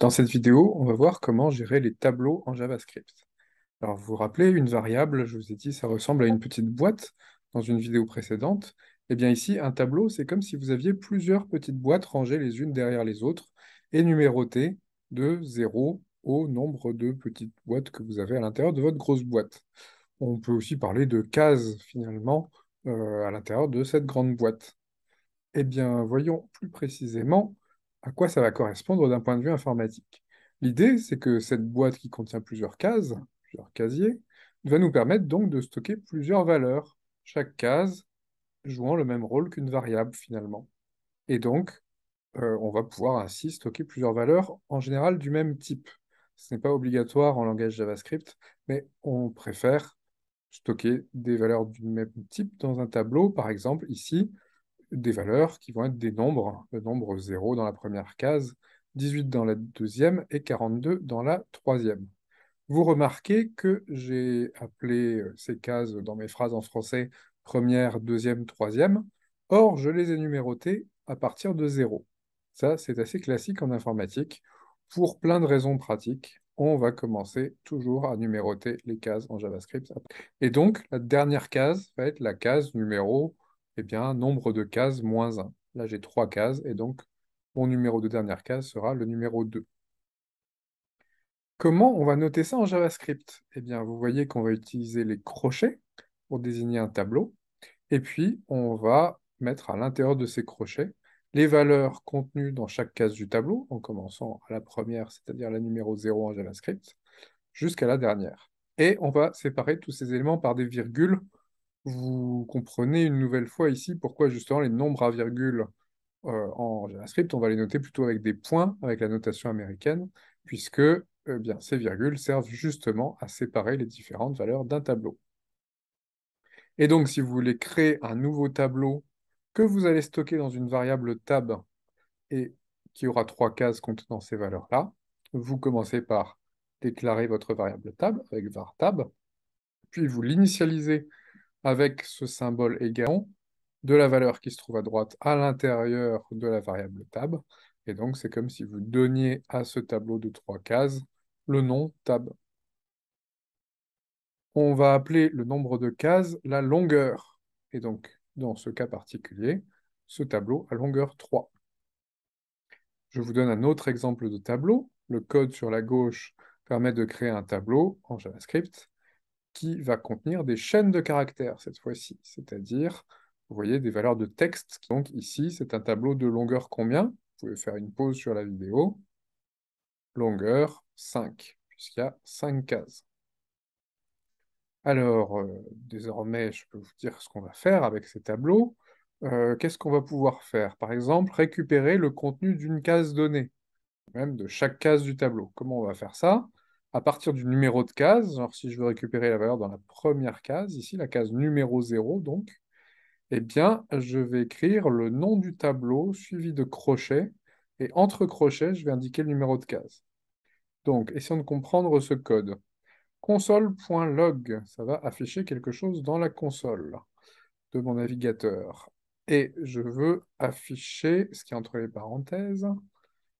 Dans cette vidéo, on va voir comment gérer les tableaux en JavaScript. Alors, vous vous rappelez, une variable, je vous ai dit, ça ressemble à une petite boîte dans une vidéo précédente. Eh bien ici, un tableau, c'est comme si vous aviez plusieurs petites boîtes rangées les unes derrière les autres et numérotées de 0 au nombre de petites boîtes que vous avez à l'intérieur de votre grosse boîte. On peut aussi parler de cases, finalement, euh, à l'intérieur de cette grande boîte. Eh bien, voyons plus précisément à quoi ça va correspondre d'un point de vue informatique. L'idée, c'est que cette boîte qui contient plusieurs cases, plusieurs casiers, va nous permettre donc de stocker plusieurs valeurs, chaque case jouant le même rôle qu'une variable finalement. Et donc, euh, on va pouvoir ainsi stocker plusieurs valeurs, en général du même type. Ce n'est pas obligatoire en langage JavaScript, mais on préfère stocker des valeurs du même type dans un tableau. Par exemple, ici, des valeurs qui vont être des nombres, le nombre 0 dans la première case, 18 dans la deuxième et 42 dans la troisième. Vous remarquez que j'ai appelé euh, ces cases dans mes phrases en français première, deuxième, troisième. Or, je les ai numérotées à partir de 0. Ça, c'est assez classique en informatique. Pour plein de raisons pratiques, on va commencer toujours à numéroter les cases en JavaScript. Et donc, la dernière case va être la case numéro eh bien, nombre de cases moins 1. Là, j'ai trois cases, et donc mon numéro de dernière case sera le numéro 2. Comment on va noter ça en JavaScript? Eh bien, vous voyez qu'on va utiliser les crochets pour désigner un tableau, et puis on va mettre à l'intérieur de ces crochets les valeurs contenues dans chaque case du tableau, en commençant à la première, c'est-à-dire la numéro 0 en JavaScript, jusqu'à la dernière. Et on va séparer tous ces éléments par des virgules vous comprenez une nouvelle fois ici pourquoi justement les nombres à virgule euh, en JavaScript, on va les noter plutôt avec des points, avec la notation américaine, puisque eh ces virgules servent justement à séparer les différentes valeurs d'un tableau. Et donc, si vous voulez créer un nouveau tableau que vous allez stocker dans une variable tab et qui aura trois cases contenant ces valeurs-là, vous commencez par déclarer votre variable tab avec var tab, puis vous l'initialisez avec ce symbole égal de la valeur qui se trouve à droite à l'intérieur de la variable tab. Et donc, c'est comme si vous donniez à ce tableau de trois cases le nom tab. On va appeler le nombre de cases la longueur. Et donc, dans ce cas particulier, ce tableau a longueur 3. Je vous donne un autre exemple de tableau. Le code sur la gauche permet de créer un tableau en JavaScript qui va contenir des chaînes de caractères cette fois-ci, c'est-à-dire, vous voyez, des valeurs de texte. Donc ici, c'est un tableau de longueur combien? Vous pouvez faire une pause sur la vidéo. Longueur 5, puisqu'il y a 5 cases. Alors, euh, désormais, je peux vous dire ce qu'on va faire avec ces tableaux. Euh, qu'est-ce qu'on va pouvoir faire? Par exemple, récupérer le contenu d'une case donnée, même de chaque case du tableau. Comment on va faire ça? À partir du numéro de case, alors si je veux récupérer la valeur dans la première case, ici la case numéro 0 donc, eh bien je vais écrire le nom du tableau suivi de crochets, et entre crochets, je vais indiquer le numéro de case. Donc, essayons de comprendre ce code. Console.log, ça va afficher quelque chose dans la console de mon navigateur. Et je veux afficher ce qui est entre les parenthèses,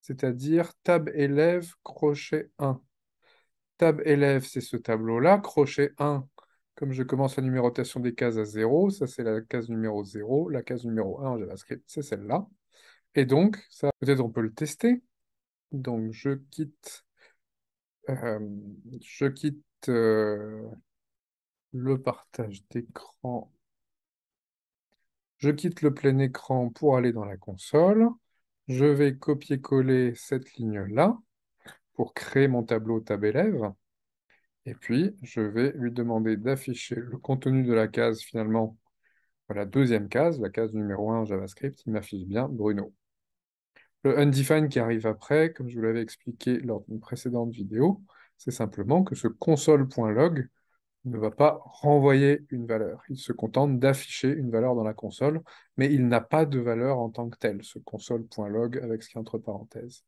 c'est-à-dire tab élève crochet 1. Tab élève, c'est ce tableau-là. Crochet 1, comme je commence la numérotation des cases à 0, ça c'est la case numéro 0. La case numéro 1 en JavaScript, c'est celle-là. Et donc, ça, peut-être on peut le tester. Donc, je quitte, euh, je quitte euh, le partage d'écran. Je quitte le plein écran pour aller dans la console. Je vais copier-coller cette ligne-là pour créer mon tableau tab élève. Et puis, je vais lui demander d'afficher le contenu de la case, finalement, la deuxième case, la case numéro 1 en JavaScript, il m'affiche bien Bruno. Le undefined qui arrive après, comme je vous l'avais expliqué lors d'une précédente vidéo, c'est simplement que ce console.log ne va pas renvoyer une valeur. Il se contente d'afficher une valeur dans la console, mais il n'a pas de valeur en tant que tel, ce console.log avec ce qui est entre parenthèses.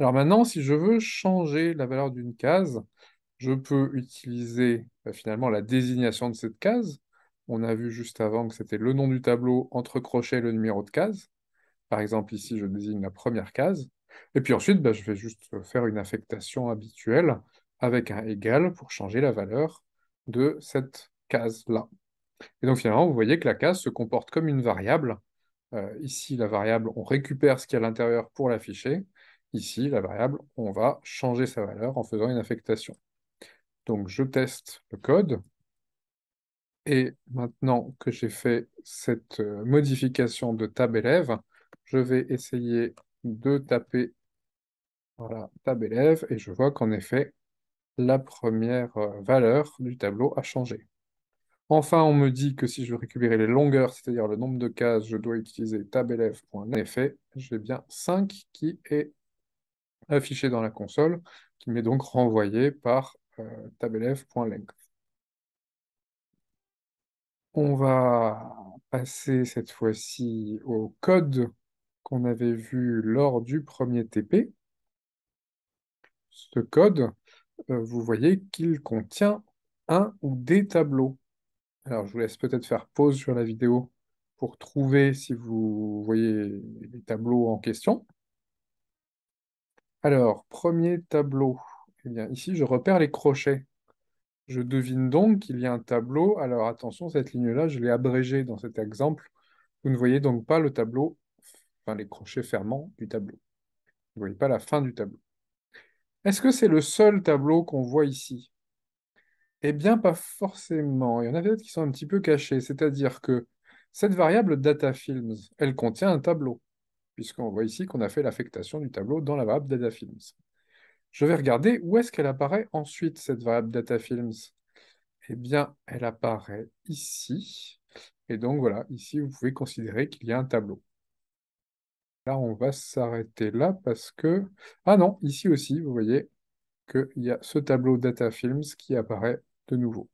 Alors maintenant, si je veux changer la valeur d'une case, je peux utiliser bah, finalement la désignation de cette case. On a vu juste avant que c'était le nom du tableau entre crochets le numéro de case. Par exemple, ici, je désigne la première case. Et puis ensuite, bah, je vais juste faire une affectation habituelle avec un égal pour changer la valeur de cette case-là. Et donc finalement, vous voyez que la case se comporte comme une variable. Euh, ici, la variable, on récupère ce qu'il y a à l'intérieur pour l'afficher. Ici, la variable, on va changer sa valeur en faisant une affectation. Donc je teste le code. Et maintenant que j'ai fait cette euh, modification de tab élève, je vais essayer de taper voilà, tab élève et je vois qu'en effet, la première euh, valeur du tableau a changé. Enfin, on me dit que si je veux récupérer les longueurs, c'est-à-dire le nombre de cases, je dois utiliser tabelève.length. En effet, j'ai bien 5 qui est affiché dans la console, qui m'est donc renvoyé par euh. On va passer cette fois-ci au code qu'on avait vu lors du premier TP. Ce code, euh, vous voyez qu'il contient un ou des tableaux. Alors, je vous laisse peut-être faire pause sur la vidéo pour trouver si vous voyez les tableaux en question. Alors, premier tableau. Eh bien, ici, je repère les crochets. Je devine donc qu'il y a un tableau. Alors, attention, cette ligne-là, je l'ai abrégée dans cet exemple. Vous ne voyez donc pas le tableau, enfin les crochets fermants du tableau. Vous ne voyez pas la fin du tableau. Est-ce que c'est le seul tableau qu'on voit ici? Eh bien, pas forcément. Il y en a d'autres qui sont un petit peu cachés. C'est-à-dire que cette variable datafilms, elle contient un tableau, puisqu'on voit ici qu'on a fait l'affectation du tableau dans la variable datafilms. Je vais regarder où est-ce qu'elle apparaît ensuite, cette variable datafilms. Eh bien, elle apparaît ici. Et donc voilà, ici, vous pouvez considérer qu'il y a un tableau. Là, on va s'arrêter là parce que... Ah non, ici aussi, vous voyez qu'il y a ce tableau data films qui apparaît de nouveau.